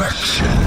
perfection.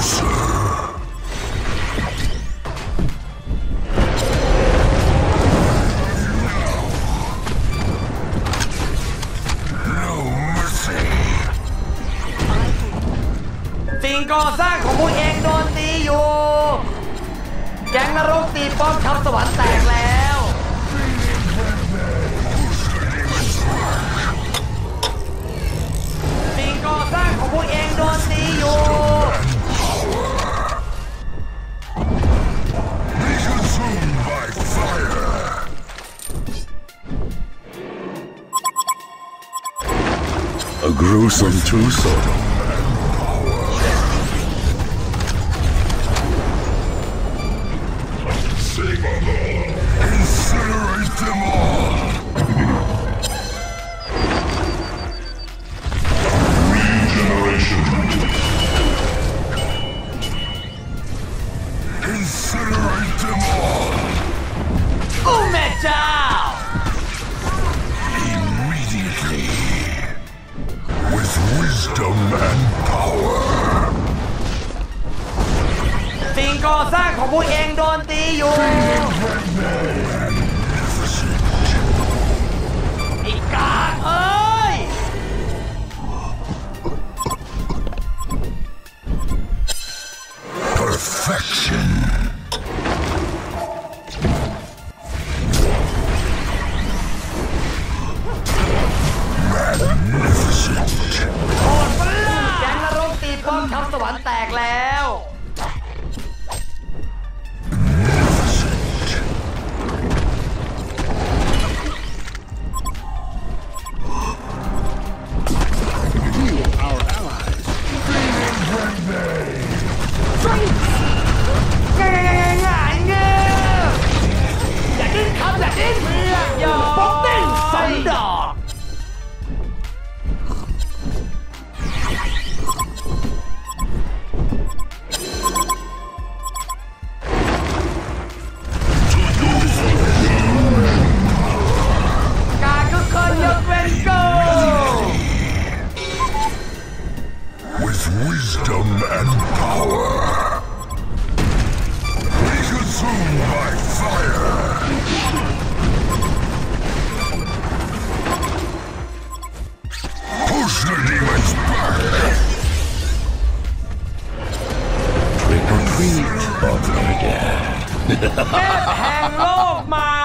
สิ่งก่อสร้างของคุณเองโดนตีอยู่ แก๊งนรกตีป้อมทับสวรรค์แตกแล้วสิ่งก่อสร้างของคุณเองโดนตีอยู่ A gruesome twosome. Incinerate them all! ขพวกเองโดนตีอยู่อีกาเอ้ยเพอร์เฟค the demon's back! Trick or treat, Bogner Hello, my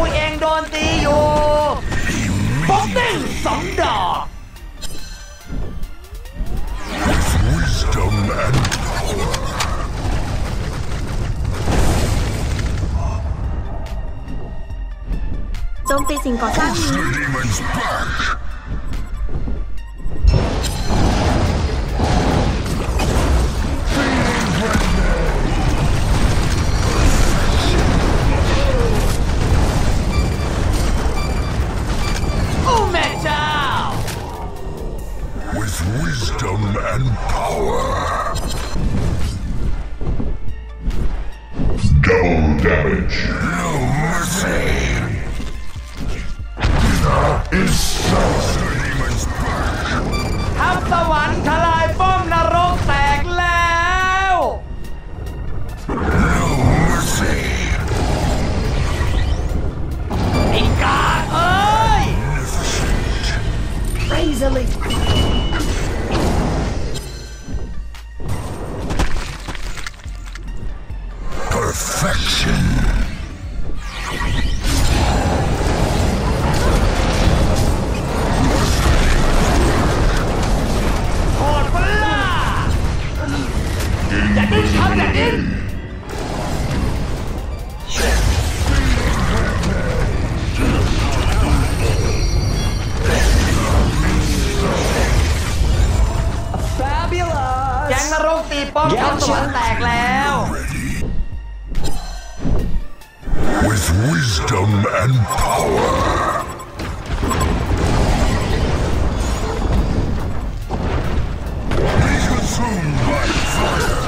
คุยเองโดนตีอยู่บ็อกติ้งสองดอก โจมตีสิ่งก่อสร้างนี้ perfection with wisdom and power. Be consumed by fire.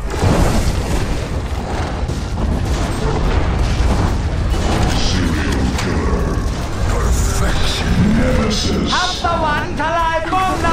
Nemesis. I'm the one to lie,